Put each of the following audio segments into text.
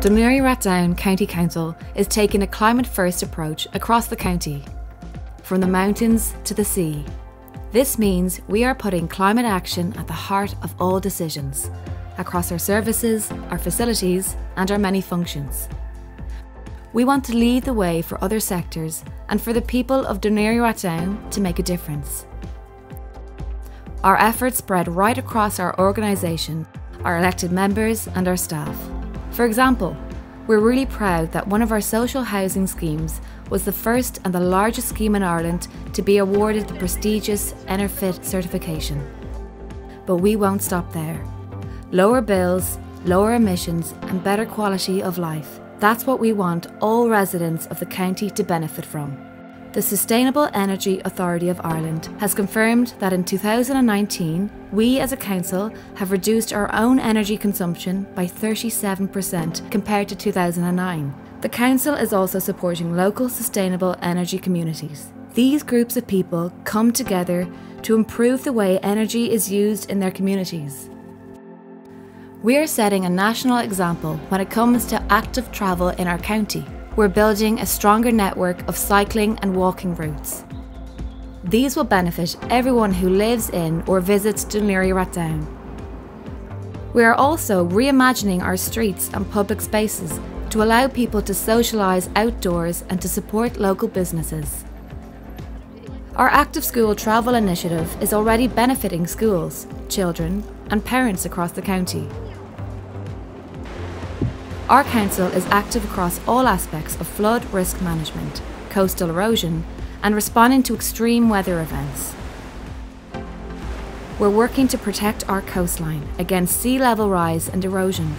Dún Laoghaire-Rathdown County Council is taking a climate first approach across the county, from the mountains to the sea. This means we are putting climate action at the heart of all decisions, across our services, our facilities, and our many functions. We want to lead the way for other sectors and for the people of Dún Laoghaire-Rathdown to make a difference. Our efforts spread right across our organisation, our elected members, and our staff. For example, we're really proud that one of our social housing schemes was the first and the largest scheme in Ireland to be awarded the prestigious EnerPhit certification. But we won't stop there. Lower bills, lower emissions, and better quality of life. That's what we want all residents of the county to benefit from. The Sustainable Energy Authority of Ireland has confirmed that in 2019, we as a council have reduced our own energy consumption by 37% compared to 2009. The council is also supporting local sustainable energy communities. These groups of people come together to improve the way energy is used in their communities. We are setting a national example when it comes to active travel in our county we're building a stronger network of cycling and walking routes. These will benefit everyone who lives in or visits Dún Laoghaire-Rathdown. We are also reimagining our streets and public spaces to allow people to socialise outdoors and to support local businesses. Our Active School Travel initiative is already benefiting schools, children, and parents across the county. Our council is active across all aspects of flood risk management, coastal erosion, and responding to extreme weather events. We're working to protect our coastline against sea level rise and erosion.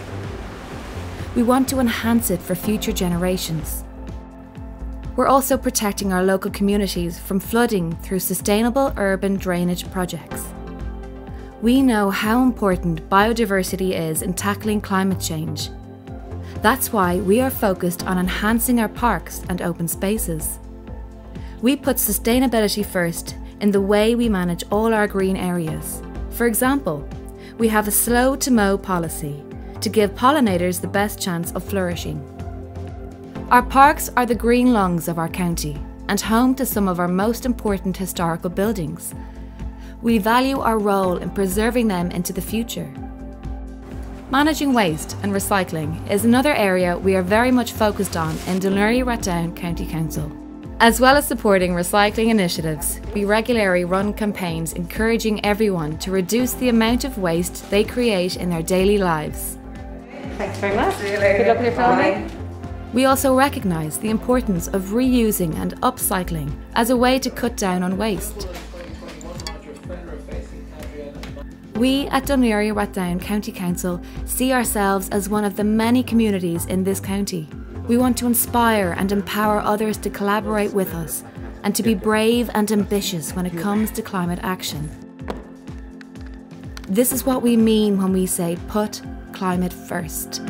We want to enhance it for future generations. We're also protecting our local communities from flooding through sustainable urban drainage projects. We know how important biodiversity is in tackling climate change that's why we are focused on enhancing our parks and open spaces. We put sustainability first in the way we manage all our green areas. For example, we have a slow to mow policy to give pollinators the best chance of flourishing. Our parks are the green lungs of our county and home to some of our most important historical buildings. We value our role in preserving them into the future. Managing waste and recycling is another area we are very much focused on in Dún Laoghaire-Rathdown County Council. As well as supporting recycling initiatives, we regularly run campaigns encouraging everyone to reduce the amount of waste they create in their daily lives. Thanks very much. Good luck with your filming. We also recognise the importance of reusing and upcycling as a way to cut down on waste. We at Dún Laoghaire-Rathdown County Council see ourselves as one of the many communities in this county. We want to inspire and empower others to collaborate with us and to be brave and ambitious when it comes to climate action. This is what we mean when we say put climate first.